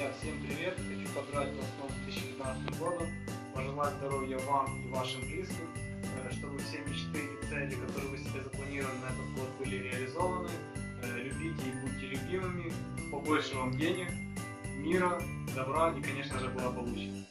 Друзья, всем привет! Хочу поздравить вас с новым 2019 годом, пожелать здоровья вам и вашим близким, э, чтобы все мечты и цели, которые вы себе запланировали на этот год, были реализованы. Э, любите и будьте любимыми, побольше вам денег, мира, добра и, конечно же, благополучия.